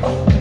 Oh.